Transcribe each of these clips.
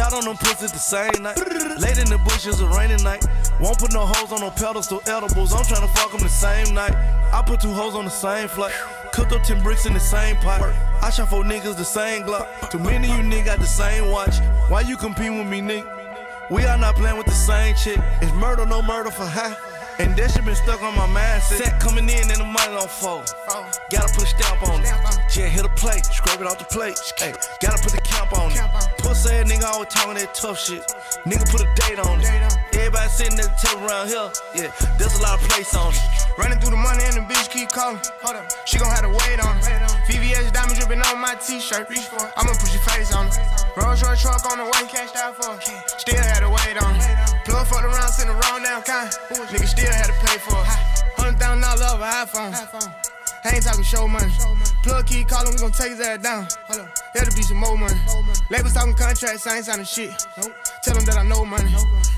Shot on them pussies the same night. Late in the bushes, a rainy night. Won't put no hoes on no pedestal edibles. I'm tryna fuck them the same night. I put two hoes on the same flight. Cooked up 10 bricks in the same pot. I shot four niggas the same Glock. Too many of you niggas got the same watch. Why you compete with me, nigga? We are not playing with the same chick. It's murder, no murder for high. And that shit been stuck on my mindset. Set coming in and the money don't fold. Gotta put a stamp on it. Yeah, hit a plate, scrape it off the plate. Hey, gotta put the camp on it. Pussy ass nigga always talking that tough shit. Nigga put a date on it. Everybody sitting at the table around here. Yeah, there's a lot of place on it. Running through the money and the bitch keep calling. Hold up. She gon' have to wait on it. VVS diamond dripping on my t-shirt. I'ma push your face on it. Rolls Royce truck on the way, cashed out for it. Still had to wait on it. Plug fucked around, sent the wrong down kind. Nigga still had to pay for it. Hundred thousand dollars over iPhone. I ain't talking show money. Plug key calling, we gon' take his ass down. Hold up. That'll be some more money. Labels talking contracts, I ain't signing shit. Tell them that I know money.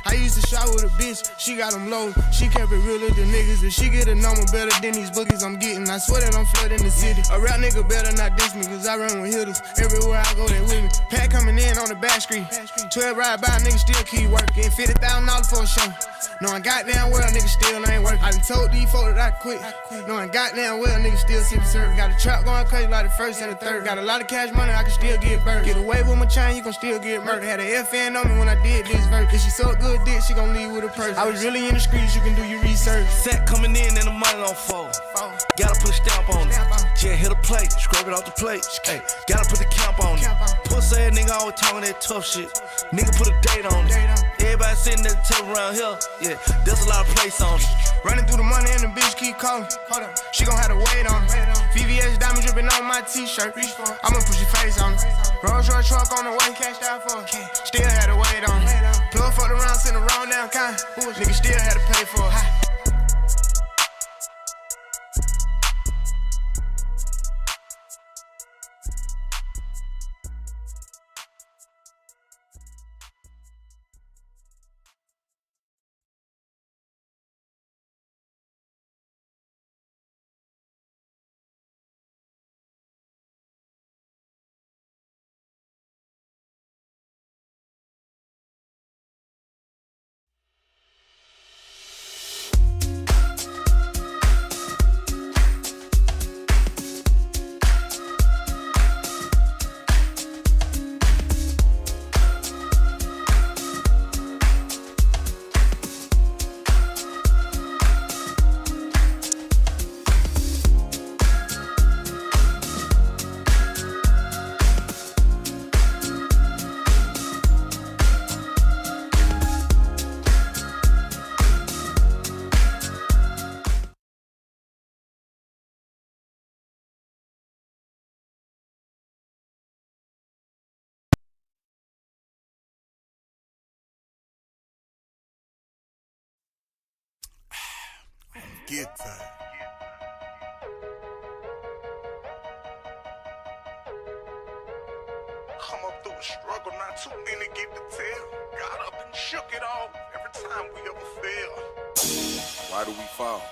I used to shop with a bitch, she got them low. She kept it real with the niggas. If she get a number better than these bookies I'm getting, I swear that I'm flooding the city. A rap nigga better not diss me, cause I run with hitters. Everywhere I go, they with me. Pat coming in on the back street. 12 ride by, nigga still keep working. $50,000 for a show. Knowing goddamn well, nigga still ain't working. I done told these folks that I quit. Knowing goddamn well, nigga still sipping syrup. Got a trap going crazy like the first and the third. Got a lot of cash money, I can still get burned. Get away with my chain, you can still get murdered. Had a FN on me when I did this verse. If she so good dick, she gon' leave with a purse. I was really in the streets, you can do your research. Set coming in and the money don't fold. Gotta put a stamp on it. Yeah, hit a plate, scrape it off the plate. Hey, gotta put the camp on it. Pussy ass nigga always talking that tough shit. Nigga put a date on it. Everybody sitting at the table around here. Yeah, there's a lot of place on it. Running through the money and the bitch keep calling. Hold up. She gon' have to wait on it. VVS diamond dripping on my t-shirt. I'ma push your face on it. Rolls Royce truck on the way, cashed out for it. Still had to wait on it. Plug fucked around, sent the wrong down kind. Nigga still had to pay for it. Get that. Come up through a struggle, not too many get to tell. Got up and shook it off every time we ever fail. Why do we fall?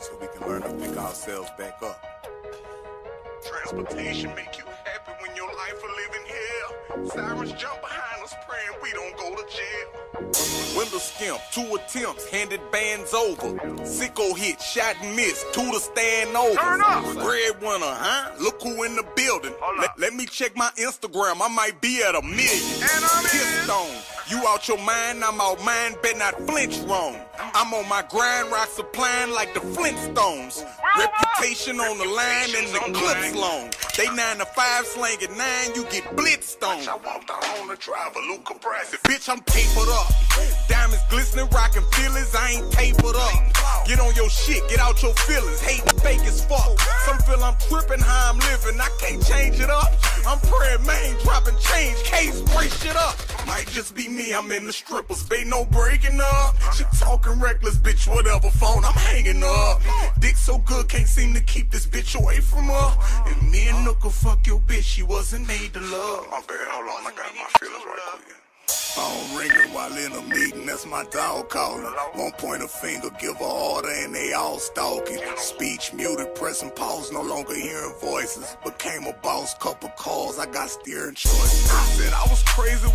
So we can learn to pick ourselves back up. Transportation make you happy when your life a living hell. Sirens jump behind us praying we don't go to jail. Window skimp, two attempts, handed bands over. Oh, Sicko hit, shot and missed, two to stand over. Turn up. Breadwinner, huh? Look who in the building. Let, let me check my Instagram, I might be at a million. And I'm in. Stone. You out your mind, I'm out mine, bet not flinch wrong. I'm on my grind, rock supplying like the Flintstones. Reputation on the line and the clips long. They nine to five, slang at nine, you get blitzed on. I walked out on the driver, Luca Brasi. Bitch, I'm papered up. Diamonds glistening, rockin' feelings, I ain't tapered up. Get on your shit, get out your feelings. Hating fake as fuck. Some feel I'm tripping how I'm living, I can't change it up. I'm praying, man, dropping change, case, break shit up. Might just be me, I'm in the strippers, babe, no breaking up. She talking reckless, bitch, whatever phone, I'm hanging up. Dick so good, can't seem to keep this bitch away from her. And me and Nook will fuck your bitch, she wasn't made to love. My bad, hold on, I got my feelings right quick. Phone ringing while in a meeting, that's my dog calling. Won't point a finger, give a order, and they all stalking. Speech muted, pressing pause, no longer hearing voices. Became a boss, couple calls, I got steering choices. I said I was crazy.